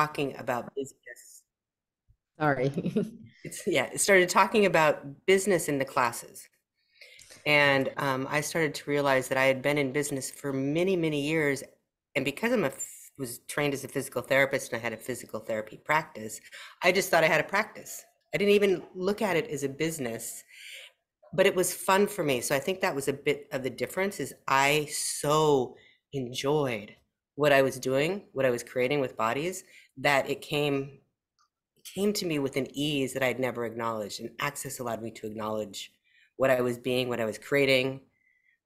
talking about business. Sorry. It's, yeah, it started talking about business in the classes. And um, I started to realize that I had been in business for many, many years. And because I'm a was trained as a physical therapist and I had a physical therapy practice, I just thought I had a practice. I didn't even look at it as a business, but it was fun for me. So I think that was a bit of the difference is I so enjoyed what I was doing, what I was creating with bodies, that it came it came to me with an ease that I'd never acknowledged. And access allowed me to acknowledge what I was being, what I was creating,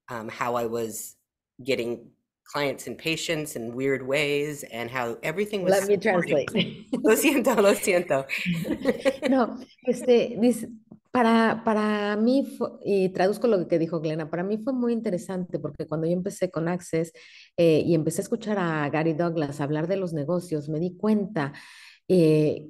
um, how I was getting clients and patients in weird ways, and how everything was. Let me translate. Lo siento, lo siento. no, este, dice, para, para mí, y traduzco lo que dijo Glena, para mí fue muy interesante porque cuando yo empecé con Access eh, y empecé a escuchar a Gary Douglas hablar de los negocios, me di cuenta eh,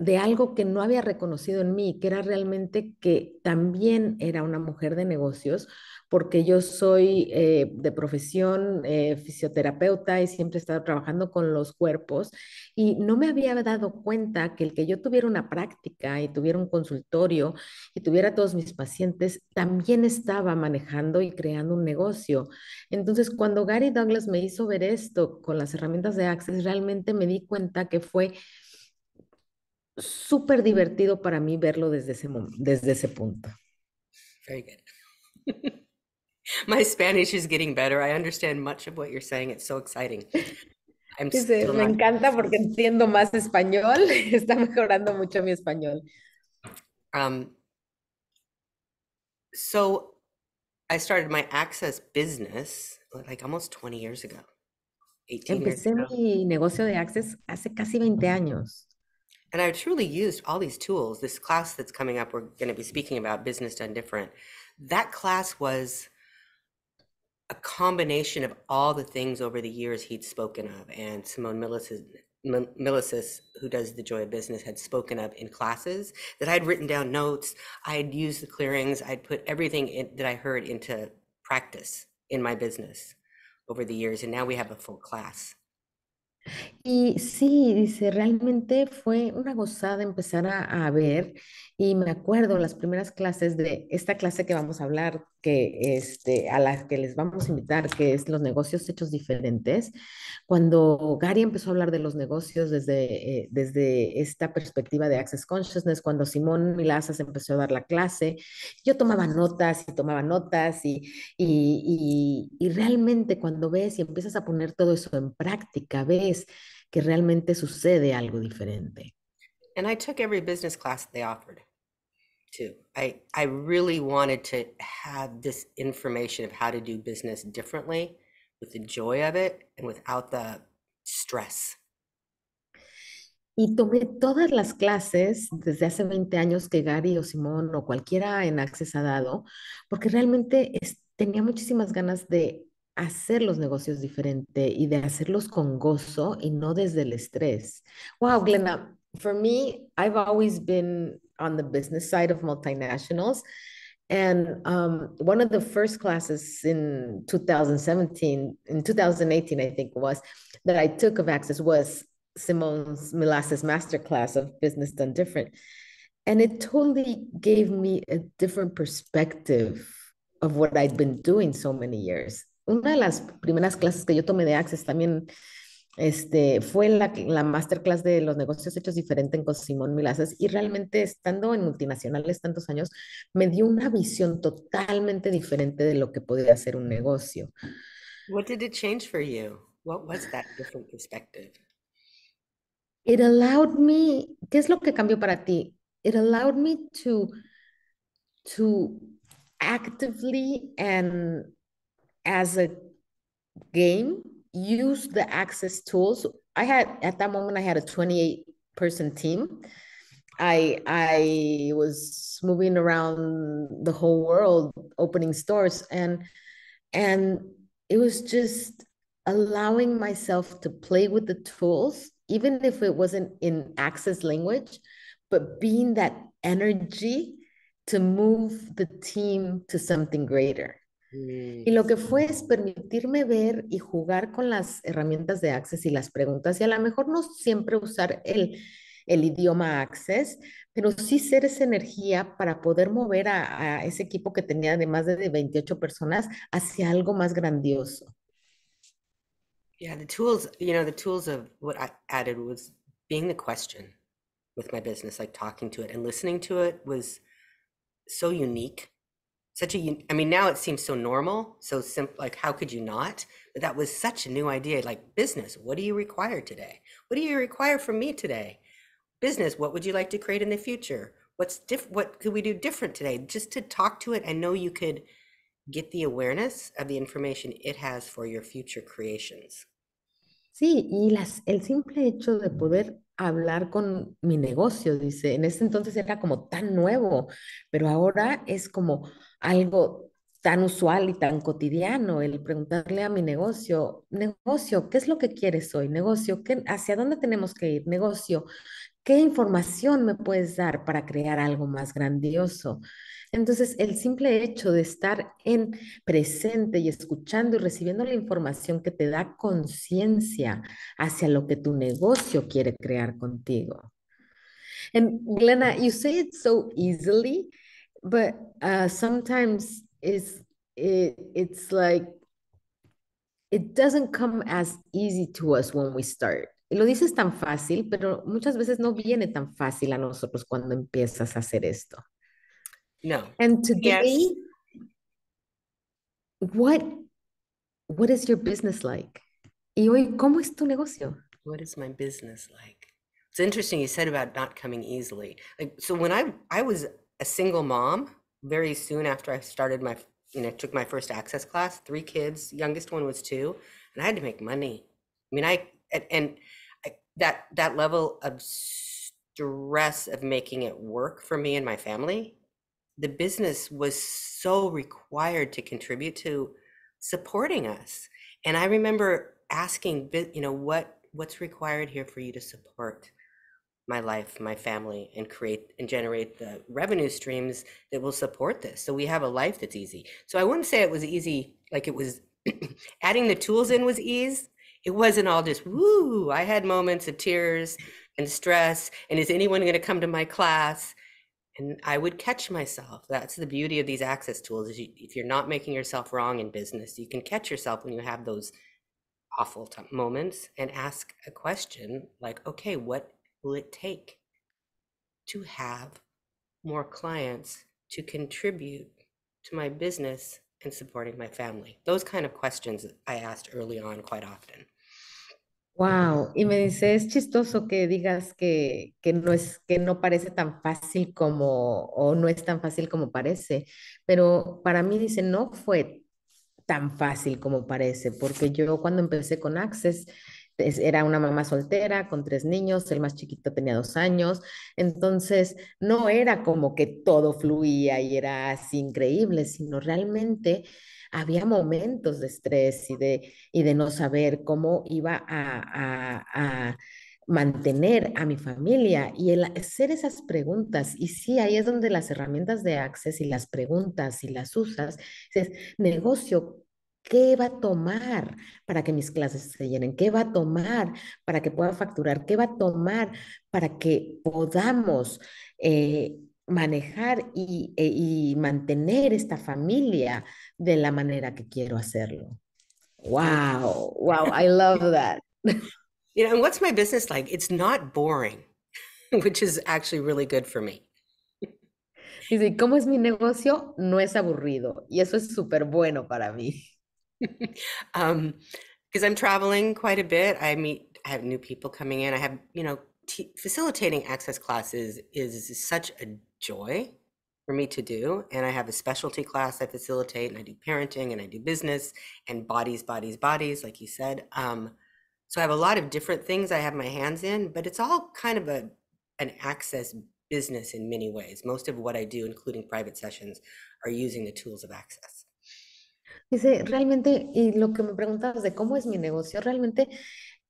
de algo que no había reconocido en mí, que era realmente que también era una mujer de negocios, porque yo soy eh, de profesión eh, fisioterapeuta y siempre he estado trabajando con los cuerpos y no me había dado cuenta que el que yo tuviera una práctica y tuviera un consultorio y tuviera todos mis pacientes, también estaba manejando y creando un negocio. Entonces, cuando Gary Douglas me hizo ver esto con las herramientas de Access, realmente me di cuenta que fue súper divertido para mí verlo desde ese, desde ese punto. Very good. My Spanish is getting better. I understand much of what you're saying. It's so exciting. I'm Dice, me not... encanta porque entiendo más español. Está mejorando mucho mi español. Um, so I started my access business like almost 20 years ago. 18 Empecé years ago. mi negocio de Access hace casi 20 años. And I truly used all these tools. This class that's coming up, we're going to be speaking about business done different. That class was a combination of all the things over the years he'd spoken of, and Simone Milasas, who does the Joy of Business, had spoken of in classes. That I'd written down notes, I'd used the clearings, I'd put everything in, that I heard into practice in my business over the years, and now we have a full class. Y sí, dice, realmente fue una gozada empezar a, a, ver y me acuerdo las primeras clases de esta clase que vamos a hablar, que este, a la que les vamos a invitar, que es los negocios hechos diferentes. Cuando Gary empezó a hablar de los negocios desde, eh, desde esta perspectiva de Access Consciousness, cuando Simón Milazas empezó a dar la clase, yo tomaba notas y tomaba notas y, y, y, y realmente cuando ves y empiezas a poner todo eso en práctica, ves que realmente sucede algo diferente. And I took every business class they offered too. I, I really wanted to have this information of how to do business differently with the joy of it and without the stress. Y tomé todas las clases desde hace 20 años que Gary o Simón o cualquiera en Access ha dado, porque realmente es, tenía muchísimas ganas de hacer los negocios diferente y de hacerlos con gozo y no desde el estrés. Wow, Glenna, for me, I've always been on the business side of multinationals. And um, one of the first classes in 2017, in 2018, I think was, that I took of Access was Simone's Milasas Masterclass of Business Done Different. And it totally gave me a different perspective of what I'd been doing so many years. Una de las primeras clases que yo tomé de Access también Este, fue la, la masterclass de los negocios hechos diferente en Simón Milazas y realmente estando en multinacionales tantos años, me dio una visión totalmente diferente de lo que podía ser un negocio. What did it change for you? What was that different perspective? It allowed me, ¿qué es lo que cambió para ti? It allowed me to, to actively and as a game use the access tools. I had at that moment I had a 28 person team. I I was moving around the whole world opening stores and and it was just allowing myself to play with the tools even if it wasn't in access language but being that energy to move the team to something greater Y lo que fue es permitirme ver y jugar con las herramientas de Access y las preguntas, y a lo mejor no siempre usar el, el idioma Access, pero sí ser esa energía para poder mover a, a ese equipo que tenía de más de 28 personas hacia algo más grandioso. Yeah, the tools, you know, the tools of what I added was being the question with my business, like talking to it and listening to it was so unique. Such a i mean, now it seems so normal, so simple, like how could you not? But that was such a new idea, like business, what do you require today? What do you require from me today? Business, what would you like to create in the future? What's diff, what could we do different today? Just to talk to it and know you could get the awareness of the information it has for your future creations. Sí, y las, el simple hecho de poder hablar con mi negocio, dice, en ese entonces era como tan nuevo, pero ahora es como algo tan usual y tan cotidiano el preguntarle a mi negocio, negocio, ¿qué es lo que quieres hoy? Negocio, ¿qué, hacia dónde tenemos que ir? Negocio, ¿qué información me puedes dar para crear algo más grandioso? Entonces, el simple hecho de estar en presente y escuchando y recibiendo la información que te da conciencia hacia lo que tu negocio quiere crear contigo. And Glenna, you say it so easily, but uh, sometimes it's it, it's like it doesn't come as easy to us when we start. Lo dices tan fácil, pero muchas veces no viene tan fácil a nosotros cuando empiezas a hacer esto. No. And today, Yes. what what is your business like? Y hoy, ¿cómo es tu negocio? What is my business like? It's interesting you said about not coming easily. Like so when I I was a single mom very soon after I started my you know took my first access class, three kids, youngest one was 2, and I had to make money. I mean I and, and I, that that level of stress of making it work for me and my family, the business was so required to contribute to supporting us. And I remember asking, you know, what what's required here for you to support my life, my family, and create and generate the revenue streams that will support this. So we have a life that's easy. So I wouldn't say it was easy, like it was adding the tools in was ease. It wasn't all just woo. I had moments of tears and stress. And is anyone going to come to my class? And I would catch myself. That's the beauty of these access tools. Is you, if you're not making yourself wrong in business, you can catch yourself when you have those awful t- moments and ask a question like, okay, what will it take to have more clients to contribute to my business and supporting my family? Those kind of questions I asked early on quite often. Wow, y me dice, es chistoso que digas que, que no es, que no parece tan fácil como, o no es tan fácil como parece, pero para mí dice, no fue tan fácil como parece, porque yo cuando empecé con Access es- era una mamá soltera con tres niños, el más chiquito tenía dos años, entonces no era como que todo fluía y era así increíble, sino realmente había momentos de estrés y de, y de no saber cómo iba a, a- mantener a mi familia y el hacer esas preguntas. Y sí, ahí es donde las herramientas de Access y las preguntas y las usas, dices, negocio, ¿qué va a tomar para que mis clases se llenen? ¿Qué va a tomar para que pueda facturar? ¿Qué va a tomar para que podamos eh, manejar y, e- y mantener esta familia de la manera que quiero hacerlo? Wow, wow, I love that. You know, and what's my business like? It's not boring, which is actually really good for me. Dice, "¿Y ¿cómo es mi negocio? No es aburrido y eso es súper bueno para mí. um, because I'm traveling quite a bit. I meet, I have new people coming in. I have, you know, facilitating access classes is such a joy for me to do. And I have a specialty class I facilitate, and I do parenting, and I do business, and bodies, bodies, bodies, like you said. Um, so I have a lot of different things I have my hands in, but it's all kind of a an access business in many ways. Most of what I do, including private sessions, are using the tools of access. Dice, realmente, y lo que me preguntabas de cómo es mi negocio, realmente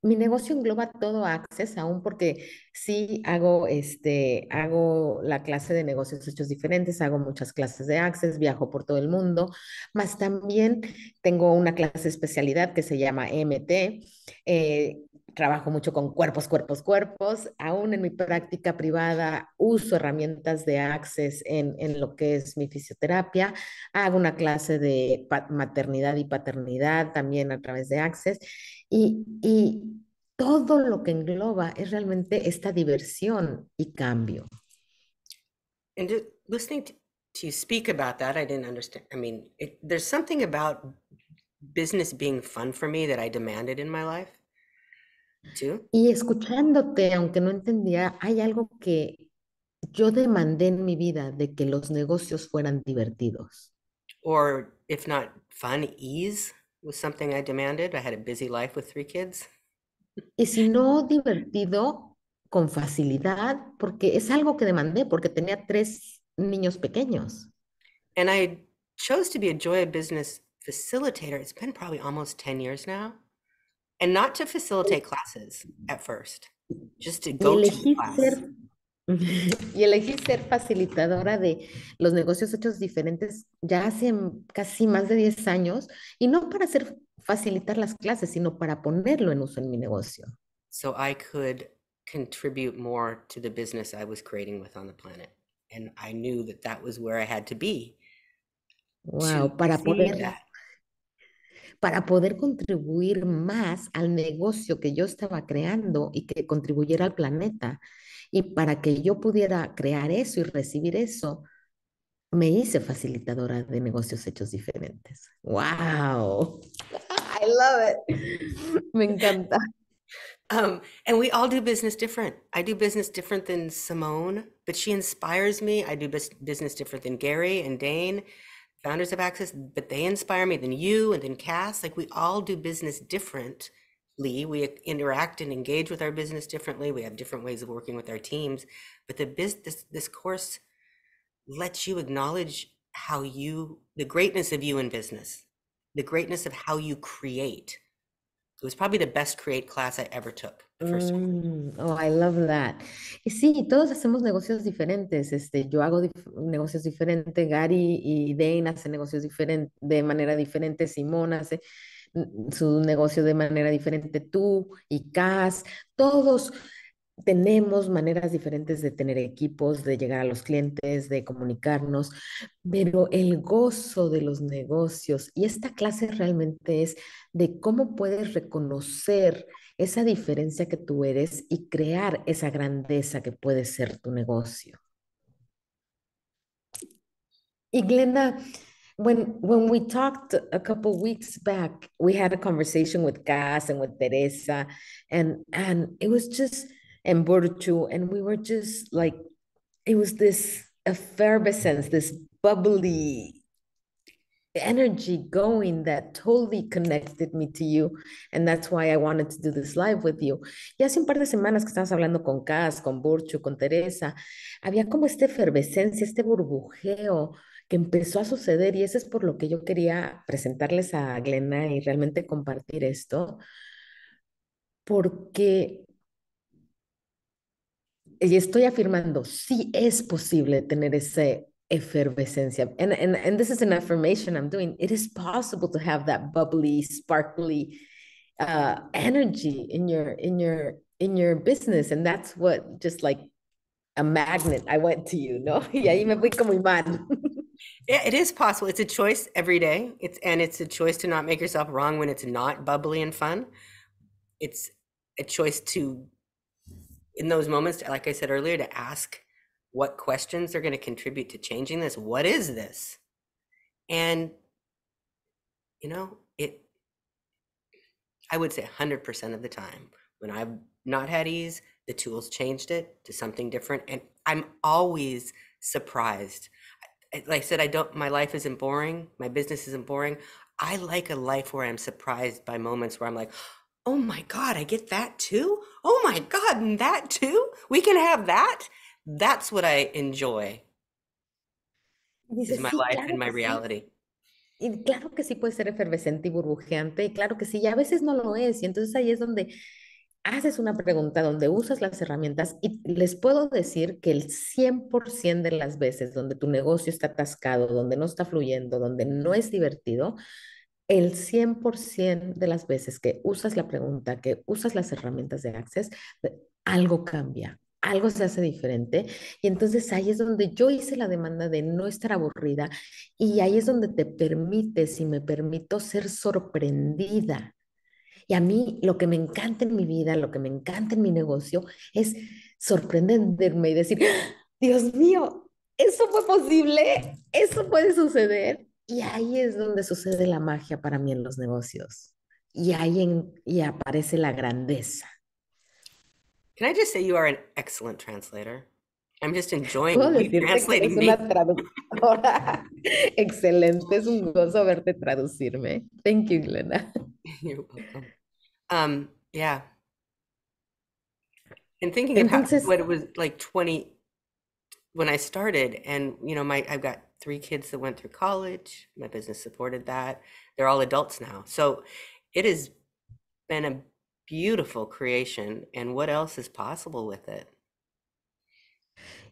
mi negocio engloba todo Access, aún porque sí hago, este, hago la clase de negocios hechos diferentes, hago muchas clases de Access, viajo por todo el mundo, más también tengo una clase especialidad que se llama MT. eh, trabajo mucho con cuerpos, cuerpos, cuerpos. Aún en mi práctica privada uso herramientas de Access en, en lo que es mi fisioterapia. Hago una clase de maternidad y paternidad también a través de Access. Y, y todo lo que engloba es realmente esta diversión y cambio. And listening to, to you speak about that, I didn't understand. I mean, it, there's something about business being fun for me that I demanded in my life too. Y escuchándote, aunque no entendía, hay algo que yo demandé en mi vida de que los negocios fueran divertidos. Or if not fun, ease was something I demanded. I had a busy life with three kids. Y si no divertido, con facilidad, porque es algo que demandé, porque tenía tres niños pequeños. And I chose to be a Joy of Business facilitator. It's been probably almost 10 years now. And not to facilitate classes at first, just to go to class. Ser, y elegí ser facilitadora de los negocios hechos diferentes ya hace casi más de 10 años, y no para hacer facilitar las clases, sino para ponerlo en uso en mi negocio. So I could contribute more to the business I was creating with on the planet. And I knew that that was where I had to be. Wow, para poder, para poder contribuir más al negocio que yo estaba creando y que contribuyera al planeta. Y para que yo pudiera crear eso y recibir eso, me hice facilitadora de negocios hechos diferentes. ¡Wow! I love it. Me encanta. Um, and we all do business different. I do business different than Simone, but she inspires me. I do business different than Gary and Dane, founders of Access, but they inspire me than you and then Cass. Like we all do business differently. We interact and engage with our business differently. We have different ways of working with our teams. But the business, this course lets you acknowledge how you, the greatness of you in business, the greatness of how you create It was probably the best create class I ever took. Mm, oh, I love that. Y sí, todos hacemos negocios diferentes. Este, yo hago dif negocios diferentes, Gary y Dane hacen negocios diferentes de manera diferente, Simón hace su negocio de manera diferente, tú y Cass, todos tenemos maneras diferentes de tener equipos, de llegar a los clientes, de comunicarnos, pero el gozo de los negocios y esta clase realmente es de cómo puedes reconocer esa diferencia que tú eres y crear esa grandeza que puede ser tu negocio. Y Glenda, when when we talked a couple weeks back, we had a conversation with Cass and with Teresa, and and it was just and Burchu, and we were just like, it was this effervescence, this bubbly energy going that totally connected me to you. And that's why I wanted to do this live with you. Y hace un par de semanas que estábamos hablando con Cas, con Burchu, con Teresa, había como esta efervescencia, este burbujeo que empezó a suceder y eso es por lo que yo quería presentarles a Glena y realmente compartir esto, porque y estoy afirmando, sí es posible tener esa efervescencia. And, and, and this is an affirmation I'm doing. It is possible to have that bubbly, sparkly uh, energy in your in your in your business, and that's what just like a magnet. I went to you, no? y ahí me fui como imán. Yeah, it is possible. It's a choice every day. It's and it's a choice to not make yourself wrong when it's not bubbly and fun. It's a choice to in those moments, like I said earlier, to ask what questions are going to contribute to changing this. What is this? And, you know, it, I would say 100% of the time when I've not had ease, the tools changed it to something different. And I'm always surprised. Like I said, I don't, my life isn't boring. My business isn't boring. I like a life where I'm surprised by moments where I'm like, oh my God, I get that too? Oh my God, and that too? We can have that? That's what I enjoy. Dice, is my sí, life claro and my que sí. reality. Y claro que sí puede ser efervescente y burbujeante, y claro que sí, y a veces no lo es, y entonces ahí es donde haces una pregunta donde usas las herramientas y les puedo decir que el 100% de las veces donde tu negocio está atascado, donde no está fluyendo, donde no es divertido, el 100% de las veces que usas la pregunta, que usas las herramientas de Access, algo cambia, algo se hace diferente. Y entonces ahí es donde yo hice la demanda de no estar aburrida y ahí es donde te permite, si me permito, ser sorprendida y a mí lo que me encanta en mi vida, lo que me encanta en mi negocio es sorprenderme y decir, Dios mío, eso fue posible, eso puede suceder. Y ahí es donde sucede la magia para mí en los negocios. Y ahí en, y aparece la grandeza. Can I just say you are an excellent translator? I'm just enjoying you translating me. traductora excelente, es un gozo verte traducirme. Thank you, Glenda. You're welcome. Um, yeah. And thinking of how, what it was like 20 when I started, and you know, my I've got three kids that went through college. My business supported that. They're all adults now. So it has been a beautiful creation. And what else is possible with it?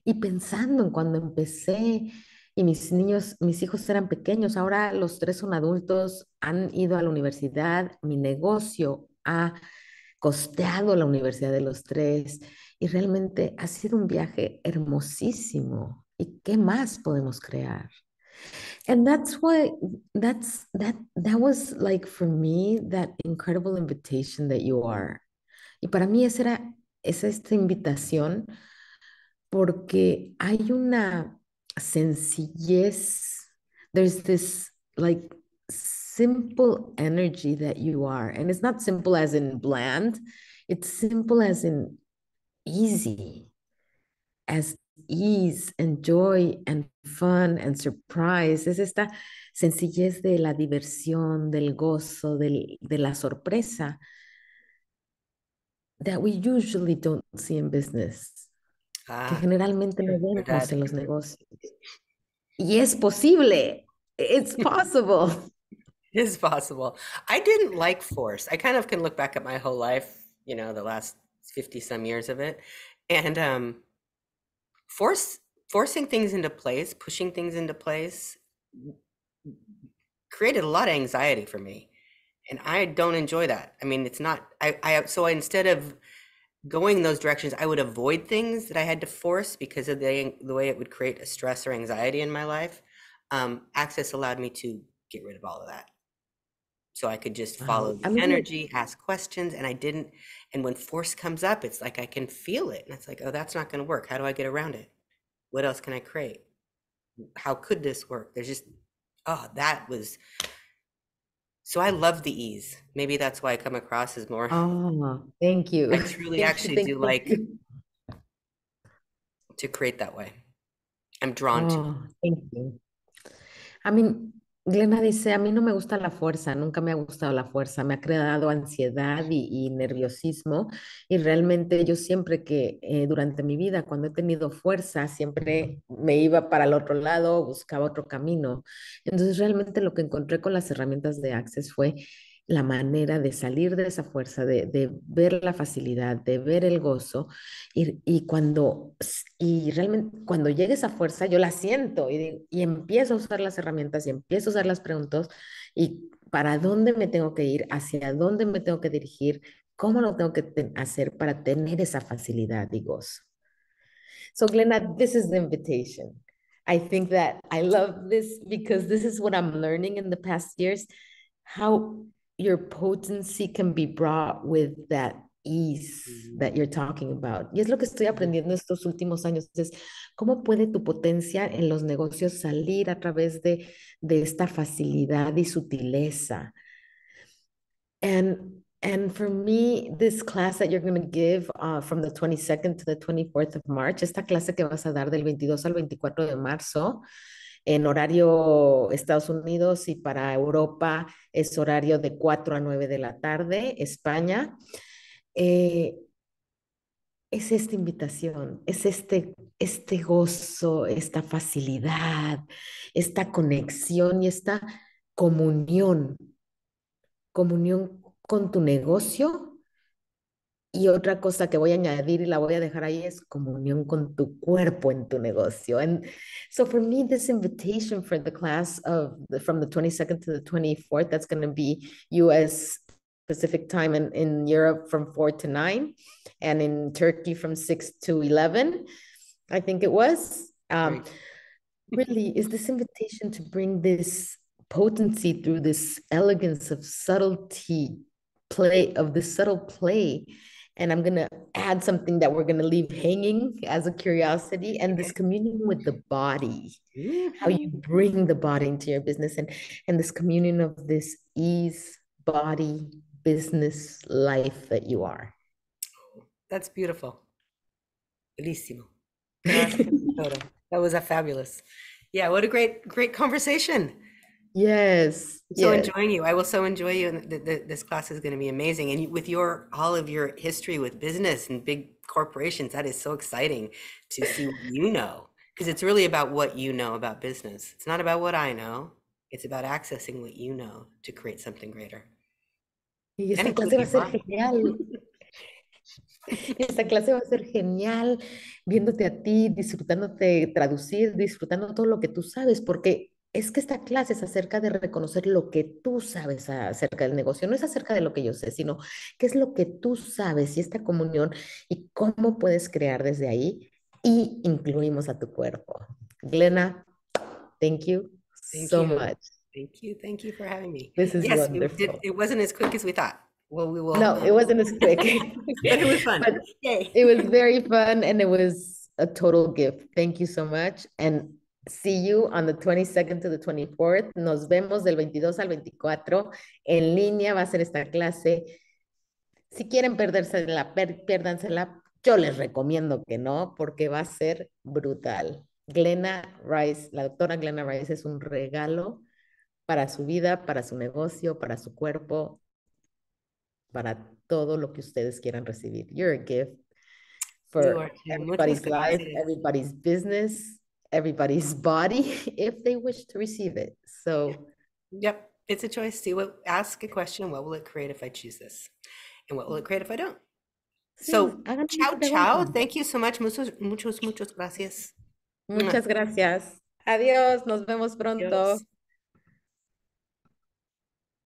Y pensando en cuando empecé y mis niños, mis hijos eran pequeños, ahora los tres son adultos, han ido a la universidad, mi negocio ha costeado la universidad de los tres y realmente ha sido un viaje hermosísimo. ¿Y qué más podemos crear? And that's why that's that that was like for me that incredible invitation that you are. Y para mí esa era es esta invitación porque hay una sencillez. There's this like simple energy that you are. And it's not simple as in bland, it's simple as in easy, as ease and joy and fun and surprise. Es esta sencillez de la diversión, del gozo, del, de la sorpresa that we usually don't see in business, ah, que generalmente no vemos en los negocios. Y es posible. It's possible. it is possible. I didn't like force. I kind of can look back at my whole life, you know, the last 50 some years of it. And um force forcing things into place, pushing things into place created a lot of anxiety for me. And I don't enjoy that. I mean, it's not I I so instead of going those directions, I would avoid things that I had to force because of the the way it would create a stress or anxiety in my life. Um, access allowed me to get rid of all of that so I could just follow the I mean, energy, ask questions, and I didn't. And when force comes up, it's like I can feel it, and it's like, oh, that's not going to work. How do I get around it? What else can I create? How could this work? There's just, oh, that was. So I love the ease. Maybe that's why I come across as more. Oh, thank you. I truly actually do like to create that way. I'm drawn oh, to. Ah, thank you. I mean, Glena dice, a mí no me gusta la fuerza, nunca me ha gustado la fuerza, me ha creado ansiedad y, nerviosismo y realmente yo siempre que eh, durante mi vida, cuando he tenido fuerza, siempre me iba para el otro lado, buscaba otro camino. Entonces realmente lo que encontré con las herramientas de Access fue la manera de salir de esa fuerza, de, ver la facilidad, de ver el gozo. Y, cuando, y realmente cuando llega esa fuerza, yo la siento y, y empiezo a usar las herramientas y empiezo a usar las preguntas y para dónde me tengo que ir, hacia dónde me tengo que dirigir, cómo lo tengo que hacer para tener esa facilidad y gozo. So, Glenna, this is the invitation. I think that I love this because this is what I'm learning in the past years. How your potency can be brought with that ease that you're talking about. Y es lo que estoy aprendiendo estos últimos años, es cómo puede tu potencia en los negocios salir a través de, de esta facilidad y sutileza. And, and for me, this class that you're going to give uh, from the 22nd to the 24th of March, esta clase que vas a dar del 22 al 24 de marzo, en horario Estados Unidos y para Europa es horario de 4 a 9 de la tarde, España. Eh, es esta invitación, es este, este gozo, esta facilidad, esta conexión y esta comunión, comunión con tu negocio Y otra cosa que voy a añadir y la voy a dejar ahí es comunión con tu cuerpo en tu negocio. And so for me, this invitation for the class of the, from the 22nd to the 24th, that's going to be US Pacific time and in Europe from 4 to 9 and in Turkey from 6 to 11, I think it was. Um, really is this invitation to bring this potency through this elegance of subtlety play of this subtle play and I'm going to add something that we're going to leave hanging as a curiosity and this communion with the body how mm-hmm. you bring the body into your business and and this communion of this ease body business life that you are That's beautiful. Bellissimo. that was a fabulous. Yeah, what a great, great conversation. Yes so yes enjoying you. I will so enjoy you, and th th this class is going to be amazing. And you, with your all of your history with business and big corporations, that is so exciting to see what you know. Because it's really about what you know about business. It's not about what I know. It's about accessing what you know to create something greater. y esta clase va a ser genial Esta clase va a ser genial, viéndote a ti, disfrutándote traducir, disfrutando todo lo que tú sabes, porque es que esta clase es acerca de reconocer lo que tú sabes acerca del negocio, no es acerca de lo que yo sé, sino qué es lo que tú sabes y esta comunión y cómo puedes crear desde ahí y incluimos a tu cuerpo. Glenna, thank you Thank so you. much. Thank you. Thank you for having me. This is Yes, it, wonderful. it wasn't as quick as we thought. Well, we will. No, it wasn't as quick. but it was fun. But Yay. It was very fun and it was a total gift. Thank you so much. And see you on the 22nd to the 24th. Nos vemos del 22 al 24. En línea va a ser esta clase. Si quieren perdérsela, per- piérdansela. Yo les recomiendo que no, porque va a ser brutal. Glenna Rice, la doctora Glenna Rice es un regalo para su vida, para su negocio, para su cuerpo, para todo lo que ustedes quieran recibir. You're a gift for everybody's life, everybody's business, everybody's body, if they wish to receive it. So, Yep, it's a choice. See what, ask a question. What will it create if I choose this? And what will it create if I don't? So, ciao, ciao. Thank you so much. Muchos, muchos, muchos gracias. Muchas gracias. Adiós, nos vemos pronto. Adiós.